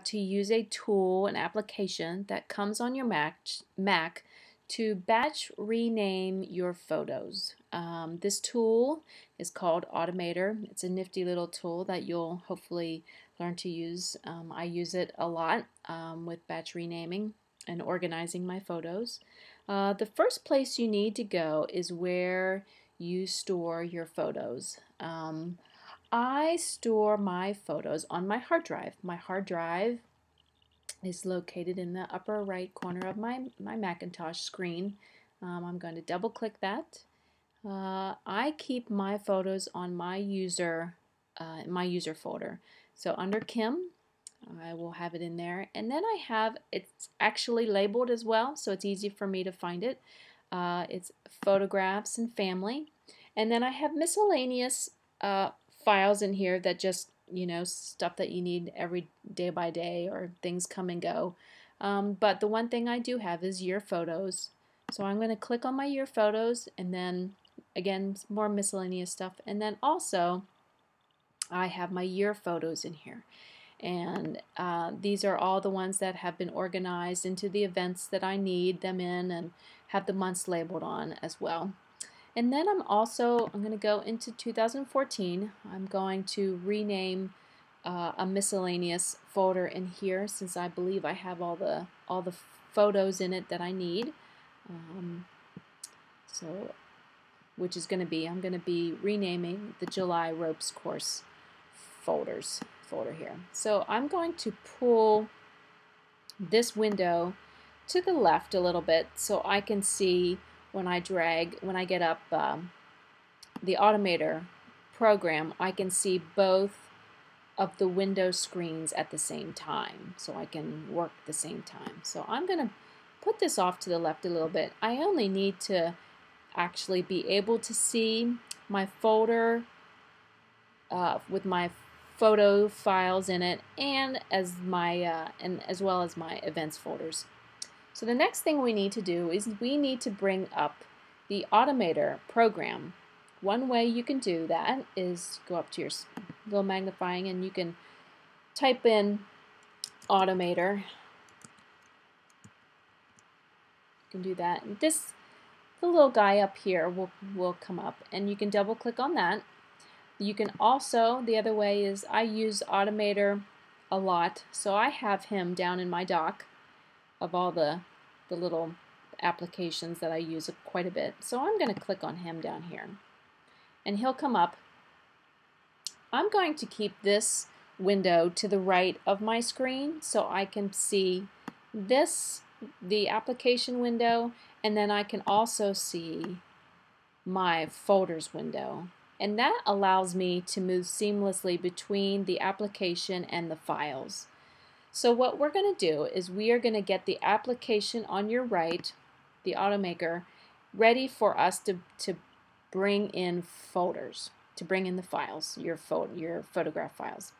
to use a tool, an application that comes on your Mac, Mac to batch rename your photos. Um, this tool is called Automator. It's a nifty little tool that you'll hopefully learn to use. Um, I use it a lot um, with batch renaming and organizing my photos. Uh, the first place you need to go is where you store your photos. Um, I store my photos on my hard drive. My hard drive is located in the upper right corner of my, my Macintosh screen. Um, I'm going to double click that. Uh, I keep my photos on my user uh, my user folder. So under Kim, I will have it in there. And then I have, it's actually labeled as well, so it's easy for me to find it. Uh, it's photographs and family. And then I have miscellaneous uh, files in here that just, you know, stuff that you need every day by day or things come and go. Um, but the one thing I do have is year photos. So I'm going to click on my year photos and then again more miscellaneous stuff and then also I have my year photos in here and uh, these are all the ones that have been organized into the events that I need them in and have the months labeled on as well. And then I'm also, I'm going to go into 2014. I'm going to rename uh, a miscellaneous folder in here since I believe I have all the all the photos in it that I need. Um, so, which is going to be, I'm going to be renaming the July Ropes course folders folder here. So I'm going to pull this window to the left a little bit so I can see when I drag, when I get up um, the Automator program, I can see both of the window screens at the same time so I can work at the same time. So I'm going to put this off to the left a little bit. I only need to actually be able to see my folder uh, with my photo files in it and as my uh, and as well as my events folders. So the next thing we need to do is we need to bring up the Automator program. One way you can do that is go up to your little magnifying and you can type in Automator. You can do that. And this the little guy up here will, will come up and you can double click on that. You can also, the other way is I use Automator a lot, so I have him down in my dock of all the, the little applications that I use quite a bit. So I'm going to click on him down here. And he'll come up. I'm going to keep this window to the right of my screen so I can see this, the application window, and then I can also see my folders window. And that allows me to move seamlessly between the application and the files. So what we're going to do is we are going to get the application on your right, the Automator, ready for us to, to bring in folders, to bring in the files, your, pho your photograph files.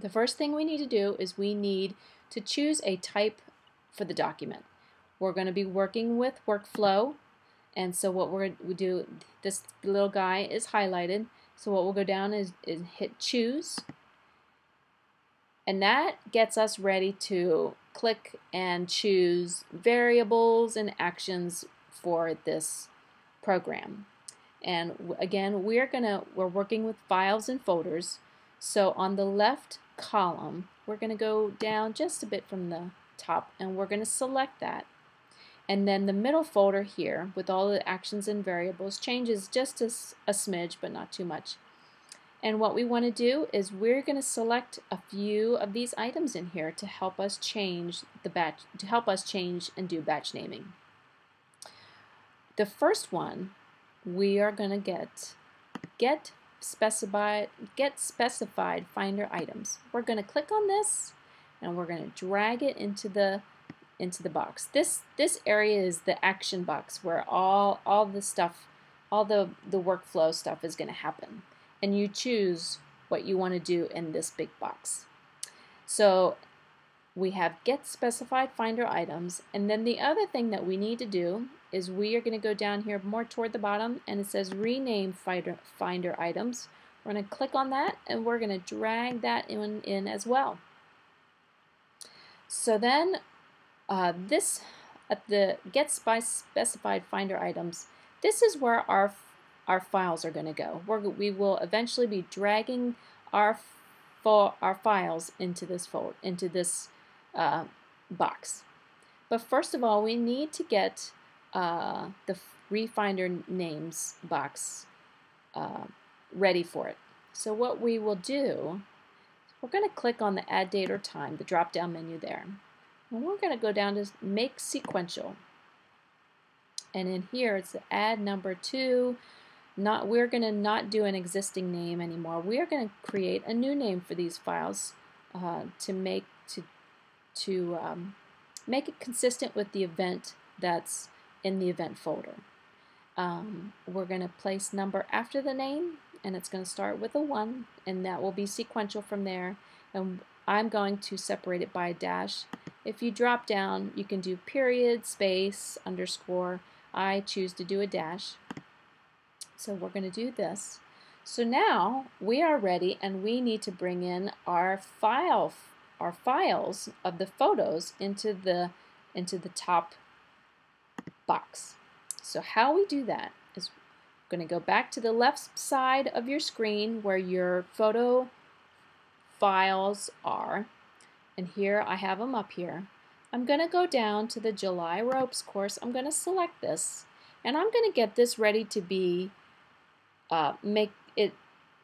The first thing we need to do is we need to choose a type for the document. We're going to be working with workflow and so what we're we do this little guy is highlighted so what we'll go down is, is hit choose and that gets us ready to click and choose variables and actions for this program. And again, we're gonna we're working with files and folders. So on the left column, we're gonna go down just a bit from the top and we're gonna select that. And then the middle folder here with all the actions and variables changes just a, a smidge, but not too much. And what we want to do is we're going to select a few of these items in here to help us change the batch, to help us change and do batch naming. The first one, we are going to get get specified get specified finder items. We're going to click on this and we're going to drag it into the into the box. This this area is the action box where all all the stuff, all the the workflow stuff is going to happen and you choose what you want to do in this big box. So we have get specified finder items and then the other thing that we need to do is we are going to go down here more toward the bottom and it says rename finder, finder items. We're going to click on that and we're going to drag that in, in as well. So then uh, this at the get specified finder items, this is where our our files are going to go. We're, we will eventually be dragging our our files into this fold into this uh, box. But first of all, we need to get uh, the refinder names box uh, ready for it. So what we will do, we're going to click on the add date or time, the drop down menu there. And we're going to go down to make sequential. And in here it's the add number two. Not we're going to not do an existing name anymore. We are going to create a new name for these files uh, to make to to um, make it consistent with the event that's in the event folder. Um, we're going to place number after the name and it's going to start with a 1 and that will be sequential from there and I'm going to separate it by a dash. If you drop down you can do period, space, underscore. I choose to do a dash. So we're going to do this. So now we are ready and we need to bring in our file our files of the photos into the into the top box. So how we do that is going to go back to the left side of your screen where your photo files are. And here I have them up here. I'm going to go down to the July Ropes course. I'm going to select this. And I'm going to get this ready to be, uh, make it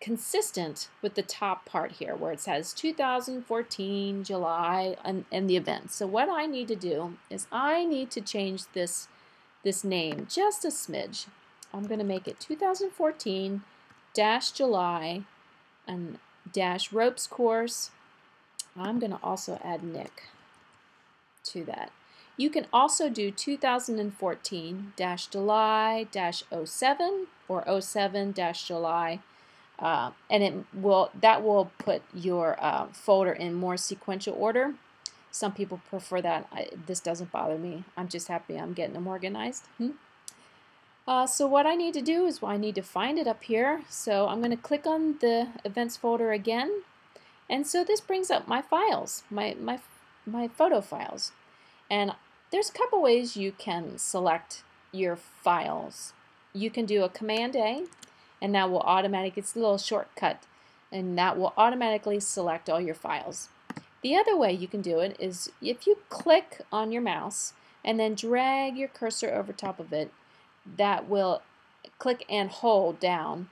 consistent with the top part here where it says 2014 July and, and the event. So what I need to do is I need to change this this name just a smidge. I'm going to make it 2014 dash July and dash ropes course. I'm going to also add Nick to that. You can also do 2014 dash July dash 07 or 07 dash July uh, and it will that will put your uh, folder in more sequential order. Some people prefer that. I, this doesn't bother me. I'm just happy I'm getting them organized. Hmm? Uh, so what I need to do is well, I need to find it up here. So I'm going to click on the events folder again. And so this brings up my files, my, my, my photo files. And there's a couple ways you can select your files. You can do a Command A and that will automatically, it's a little shortcut, and that will automatically select all your files. The other way you can do it is if you click on your mouse and then drag your cursor over top of it, that will click and hold down.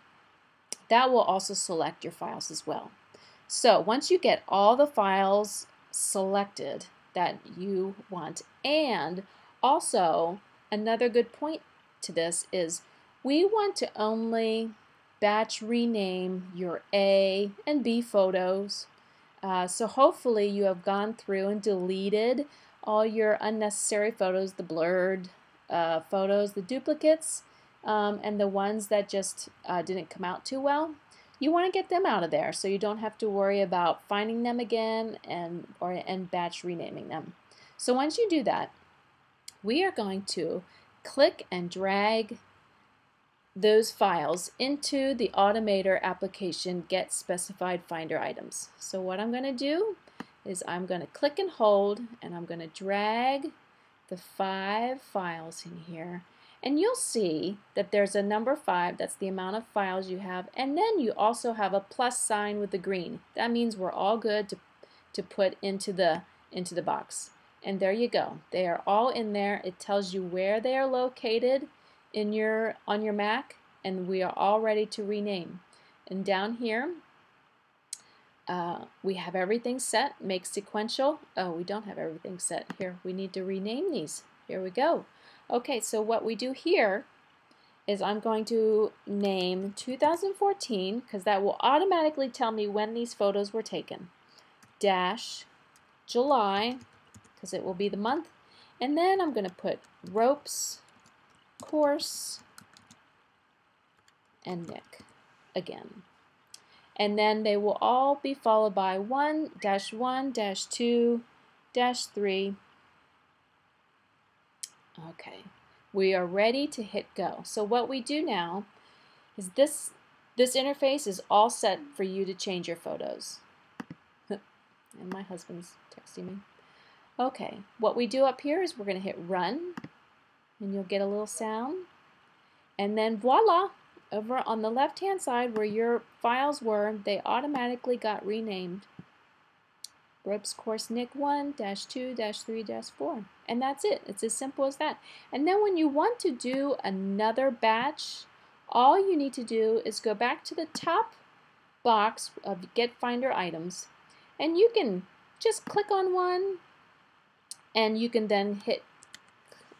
That will also select your files as well. So once you get all the files selected that you want, and also another good point to this is we want to only batch rename your A and B photos. Uh, so hopefully you have gone through and deleted all your unnecessary photos, the blurred uh, photos, the duplicates, um, and the ones that just uh, didn't come out too well. You want to get them out of there so you don't have to worry about finding them again and, or, and batch renaming them. So once you do that, we are going to click and drag those files into the Automator application get specified finder items. So what I'm going to do is I'm going to click and hold and I'm going to drag the five files in here and you'll see that there's a number five that's the amount of files you have and then you also have a plus sign with the green that means we're all good to, to put into the into the box and there you go they are all in there it tells you where they are located in your on your Mac and we are all ready to rename. And down here uh, we have everything set, make sequential. Oh, we don't have everything set. Here, we need to rename these. Here we go. Okay, so what we do here is I'm going to name 2014 because that will automatically tell me when these photos were taken. Dash July because it will be the month. And then I'm going to put ropes course, and Nick again. And then they will all be followed by 1 dash 1 dash 2 dash 3. Okay, we are ready to hit go. So what we do now is this this interface is all set for you to change your photos. and my husband's texting me. Okay, what we do up here is we're going to hit run and you'll get a little sound. And then voila, over on the left hand side where your files were, they automatically got renamed. Ropes course NIC 1 2 3 4. And that's it. It's as simple as that. And then when you want to do another batch, all you need to do is go back to the top box of Get Finder items and you can just click on one and you can then hit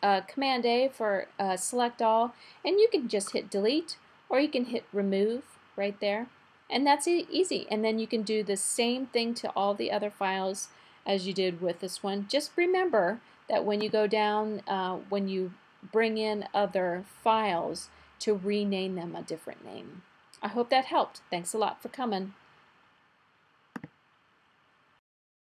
uh, Command A for uh, select all and you can just hit delete or you can hit remove right there and that's easy and then you can do the same thing to all the other files as you did with this one. Just remember that when you go down uh, when you bring in other files to rename them a different name. I hope that helped. Thanks a lot for coming